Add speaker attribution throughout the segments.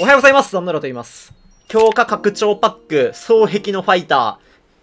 Speaker 1: おはようございます。ザンナロと言います。強化拡張パック、双壁のファイタ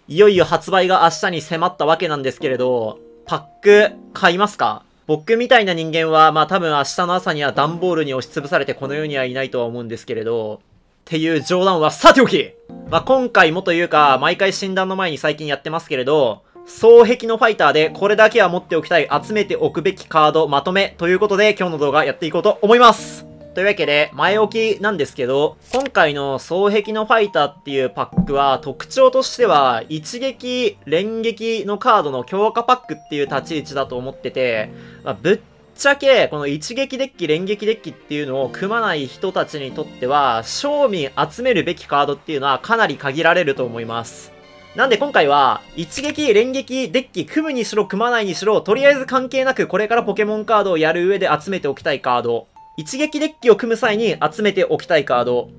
Speaker 1: ー。いよいよ発売が明日に迫ったわけなんですけれど、パック、買いますか？僕みたいな人間は、まあ多分明日の朝には段ボールに押しつぶされてこの世にはいないとは思うんですけれど、っていう冗談はさておきまあ今回もというか、毎回診断の前に最近やってますけれど、双壁のファイターでこれだけは持っておきたい集めておくべきカードまとめということで今日の動画やっていこうと思いますというわけで、前置きなんですけど、今回の双壁のファイターっていうパックは、特徴としては、一撃、連撃のカードの強化パックっていう立ち位置だと思ってて、まあ、ぶっちゃけ、この一撃デッキ、連撃デッキっていうのを組まない人たちにとっては、賞味集めるべきカードっていうのはかなり限られると思います。なんで今回は、一撃、連撃、デッキ、組むにしろ、組まないにしろ、とりあえず関係なくこれからポケモンカードをやる上で集めておきたいカード一撃デッキを組む際に集めておきたいカード、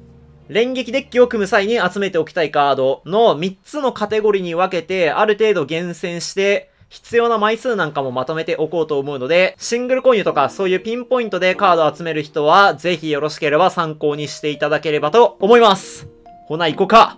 Speaker 1: 連撃デッキを組む際に集めておきたいカードの3つのカテゴリーに分けてある程度厳選して必要な枚数なんかもまとめておこうと思うので、シングル購入とかそういうピンポイントでカードを集める人は、ぜひよろしければ参考にしていただければと思います。ほな、行こうか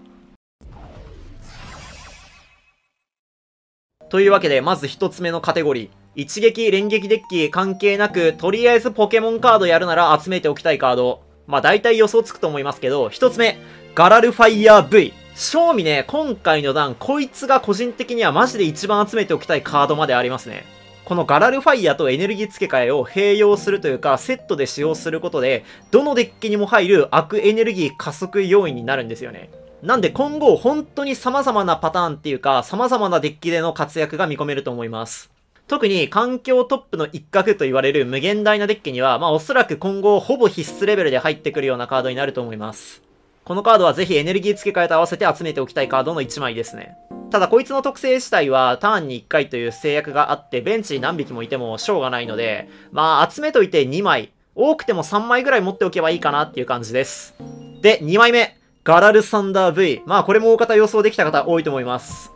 Speaker 1: というわけで、まず1つ目のカテゴリー。一撃、連撃デッキ関係なく、とりあえずポケモンカードやるなら集めておきたいカード。まあ大体予想つくと思いますけど、一つ目、ガラルファイヤー V。正味ね、今回の段、こいつが個人的にはマジで一番集めておきたいカードまでありますね。このガラルファイヤーとエネルギー付け替えを併用するというか、セットで使用することで、どのデッキにも入る悪エネルギー加速要因になるんですよね。なんで今後、本当に様々なパターンっていうか、様々なデッキでの活躍が見込めると思います。特に環境トップの一角と言われる無限大なデッキには、まあおそらく今後ほぼ必須レベルで入ってくるようなカードになると思います。このカードはぜひエネルギー付け替えと合わせて集めておきたいカードの1枚ですね。ただこいつの特性自体はターンに1回という制約があってベンチに何匹もいてもしょうがないので、まあ集めといて2枚、多くても3枚ぐらい持っておけばいいかなっていう感じです。で、2枚目。ガラルサンダー V。まあこれも大方予想できた方多いと思います。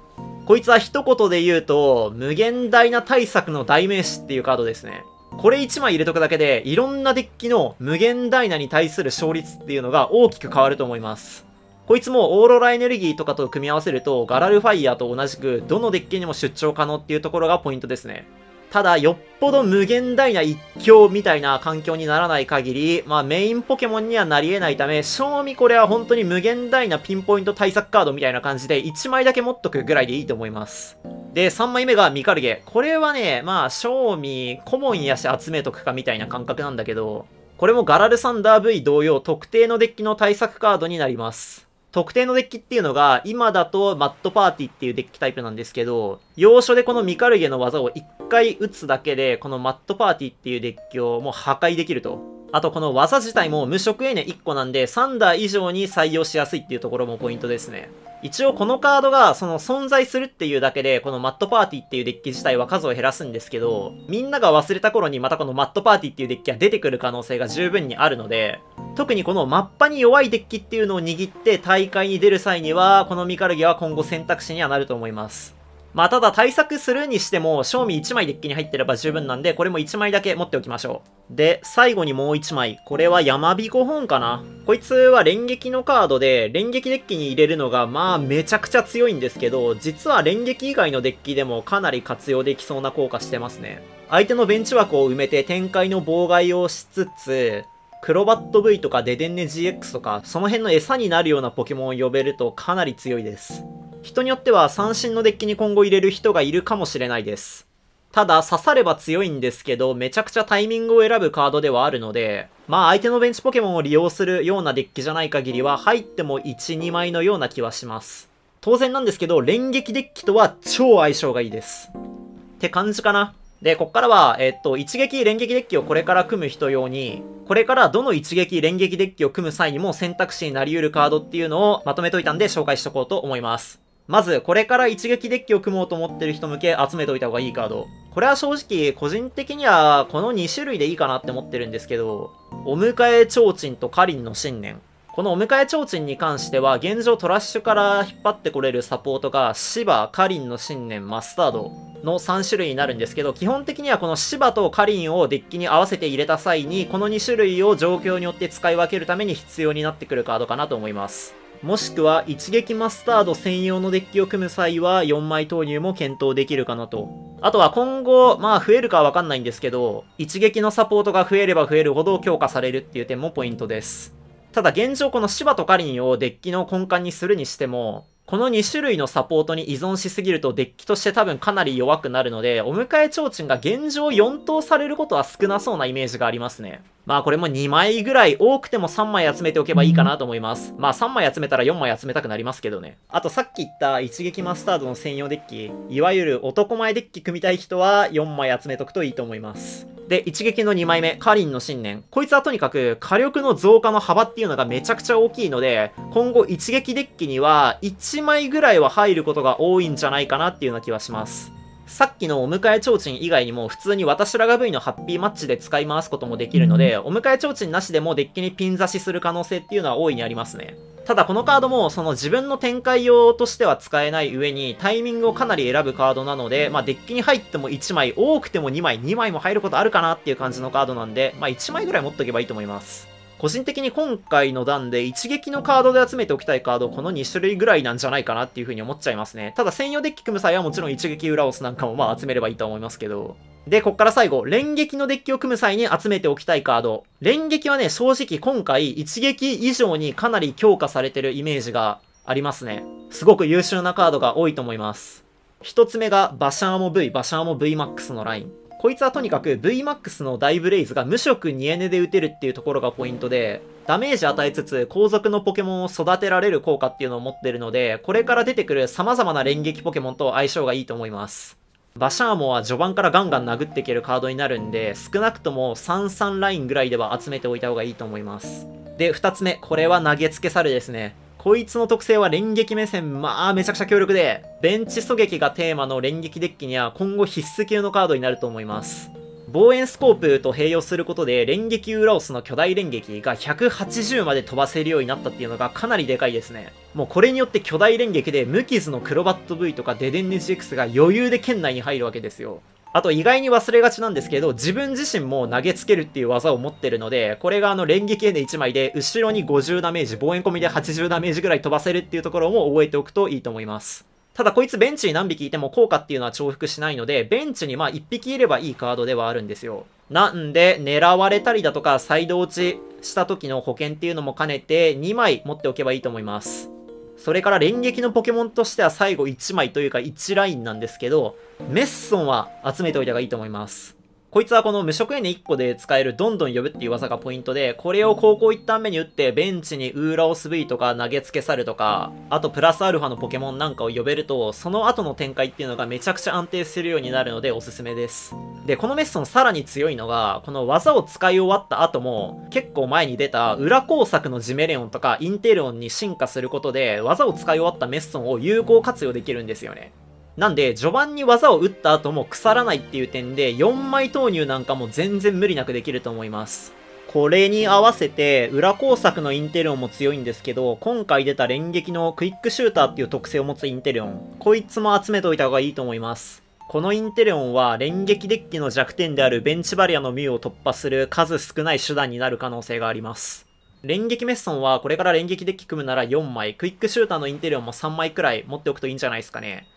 Speaker 1: こいつは一言で言うと、無限大な対策の代名詞っていうカードですね。これ1枚入れとくだけで、いろんなデッキの無限ダイナに対する勝率っていうのが大きく変わると思います。こいつもオーロラエネルギーとかと組み合わせると、ガラルファイヤーと同じく、どのデッキにも出張可能っていうところがポイントですね。ただ、よっぽど無限大な一強みたいな環境にならない限り、まあメインポケモンにはなり得ないため、正味これは本当に無限大なピンポイント対策カードみたいな感じで1枚だけ持っとくぐらいでいいと思います。で、3枚目がミカルゲ。これはね、まあ、正味、コモンやし集めとくかみたいな感覚なんだけど、これもガラルサンダー V 同様、特定のデッキの対策カードになります。特定のデッキっていうのが、今だとマットパーティーっていうデッキタイプなんですけど、要所でこのミカルゲの技を1回打つだけで、このマットパーティーっていうデッキをもう破壊できると。あとこの技自体も無色エネ1個なんで、3打以上に採用しやすいっていうところもポイントですね。一応このカードがその存在するっていうだけで、このマットパーティーっていうデッキ自体は数を減らすんですけど、みんなが忘れた頃にまたこのマットパーティーっていうデッキが出てくる可能性が十分にあるので、特にこのマッパに弱いデッキっていうのを握って大会に出る際には、このミカルゲは今後選択肢にはなると思います。まあただ対策するにしても、賞味1枚デッキに入ってれば十分なんで、これも1枚だけ持っておきましょう。で、最後にもう1枚。これは山彦本かなこいつは連撃のカードで、連撃デッキに入れるのが、まあめちゃくちゃ強いんですけど、実は連撃以外のデッキでもかなり活用できそうな効果してますね。相手のベンチ枠を埋めて展開の妨害をしつつ、クロバット V とかデデンネ GX とか、その辺の餌になるようなポケモンを呼べるとかなり強いです。人によっては三振のデッキに今後入れる人がいるかもしれないです。ただ、刺されば強いんですけど、めちゃくちゃタイミングを選ぶカードではあるので、まあ相手のベンチポケモンを利用するようなデッキじゃない限りは、入っても1、2枚のような気はします。当然なんですけど、連撃デッキとは超相性がいいです。って感じかな。で、こっからは、えっと、一撃連撃デッキをこれから組む人用に、これからどの一撃連撃デッキを組む際にも選択肢になり得るカードっていうのをまとめといたんで紹介しとこうと思います。まず、これから一撃デッキを組もうと思ってる人向け集めておいた方がいいカード。これは正直、個人的にはこの2種類でいいかなって思ってるんですけど、お迎え提灯とカリンの信念。このお迎え提灯に関しては、現状トラッシュから引っ張ってこれるサポートが、芝、カリンの信念、マスタードの3種類になるんですけど、基本的にはこの芝とカリンをデッキに合わせて入れた際に、この2種類を状況によって使い分けるために必要になってくるカードかなと思います。もしくは一撃マスタード専用のデッキを組む際は4枚投入も検討できるかなと。あとは今後、まあ増えるかはわかんないんですけど、一撃のサポートが増えれば増えるほど強化されるっていう点もポイントです。ただ現状この芝とカリンをデッキの根幹にするにしても、この2種類のサポートに依存しすぎるとデッキとして多分かなり弱くなるので、お迎え提灯が現状4等されることは少なそうなイメージがありますね。まあこれも2枚ぐらい、多くても3枚集めておけばいいかなと思います。まあ3枚集めたら4枚集めたくなりますけどね。あとさっき言った一撃マスタードの専用デッキ、いわゆる男前デッキ組みたい人は4枚集めとくといいと思います。で、一撃の2枚目、カリンの信念。こいつはとにかく火力の増加の幅っていうのがめちゃくちゃ大きいので、今後一撃デッキには1枚ぐらいは入ることが多いんじゃないかなっていうような気はします。さっきのお迎え提灯以外にも普通に私らが V のハッピーマッチで使い回すこともできるので、お迎え提灯なしでもデッキにピン差しする可能性っていうのは大いにありますね。ただこのカードもその自分の展開用としては使えない上にタイミングをかなり選ぶカードなので、まあ、デッキに入っても1枚、多くても2枚、2枚も入ることあるかなっていう感じのカードなんで、まあ、1枚ぐらい持っとけばいいと思います。個人的に今回の段で一撃のカードで集めておきたいカード、この2種類ぐらいなんじゃないかなっていう風に思っちゃいますね。ただ専用デッキ組む際はもちろん一撃裏押すなんかもまあ集めればいいと思いますけど。で、こっから最後、連撃のデッキを組む際に集めておきたいカード。連撃はね、正直今回、一撃以上にかなり強化されてるイメージがありますね。すごく優秀なカードが多いと思います。一つ目が、バシャーモ V、バシャーモ VMAX のライン。こいつはとにかく VMAX の大ブレイズが無色 2N で打てるっていうところがポイントで、ダメージ与えつつ後続のポケモンを育てられる効果っていうのを持ってるので、これから出てくる様々な連撃ポケモンと相性がいいと思います。バシャーモは序盤からガンガン殴っていけるカードになるんで、少なくとも33ラインぐらいでは集めておいた方がいいと思います。で、2つ目、これは投げつけ猿ですね。こいつの特性は連撃目線、まあめちゃくちゃ強力で、ベンチ狙撃がテーマの連撃デッキには今後必須級のカードになると思います。望遠スコープと併用することで、連撃ウラオスの巨大連撃が180まで飛ばせるようになったっていうのがかなりでかいですね。もうこれによって巨大連撃で無傷のクロバット V とかデデンネジ X が余裕で圏内に入るわけですよ。あと意外に忘れがちなんですけど、自分自身も投げつけるっていう技を持ってるので、これがあの連撃 N1 枚で、後ろに50ダメージ、望遠込みで80ダメージぐらい飛ばせるっていうところも覚えておくといいと思います。ただこいつベンチに何匹いても効果っていうのは重複しないので、ベンチにまあ1匹いればいいカードではあるんですよ。なんで、狙われたりだとか、サイド落ちした時の保険っていうのも兼ねて、2枚持っておけばいいと思います。それから連撃のポケモンとしては最後1枚というか1ラインなんですけど、メッソンは集めておいた方がいいと思います。こいつはこの無色 N1 個で使えるどんどん呼ぶっていう技がポイントで、これを高校一旦目に打ってベンチにウーラオス V とか投げつけ猿とか、あとプラスアルファのポケモンなんかを呼べると、その後の展開っていうのがめちゃくちゃ安定するようになるのでおすすめです。で、このメッソンさらに強いのが、この技を使い終わった後も、結構前に出た裏工作のジメレオンとかインテレオンに進化することで、技を使い終わったメッソンを有効活用できるんですよね。なんで、序盤に技を打った後も腐らないっていう点で、4枚投入なんかも全然無理なくできると思います。これに合わせて、裏工作のインテレオンも強いんですけど、今回出た連撃のクイックシューターっていう特性を持つインテレオン。こいつも集めておいた方がいいと思います。このインテレオンは連撃デッキの弱点であるベンチバリアのミュウを突破する数少ない手段になる可能性があります。連撃メッソンはこれから連撃デッキ組むなら4枚、クイックシューターのインテレオンも3枚くらい持っておくといいんじゃないですかね。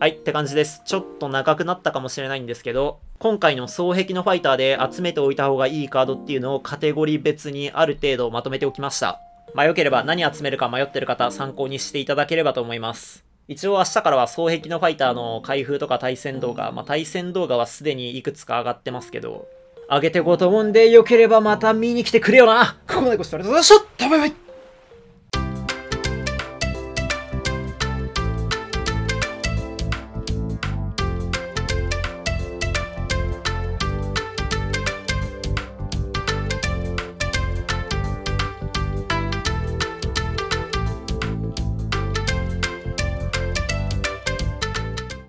Speaker 1: はい、って感じです。ちょっと長くなったかもしれないんですけど、今回の双璧のファイターで集めておいた方がいいカードっていうのをカテゴリー別にある程度まとめておきました。まあ良ければ何集めるか迷ってる方参考にしていただければと思います。一応明日からは双璧のファイターの開封とか対戦動画、まあ対戦動画はすでにいくつか上がってますけど、上げていこうと思うんで、良ければまた見に来てくれよなここまでご視聴ありがとうございましたバイバイ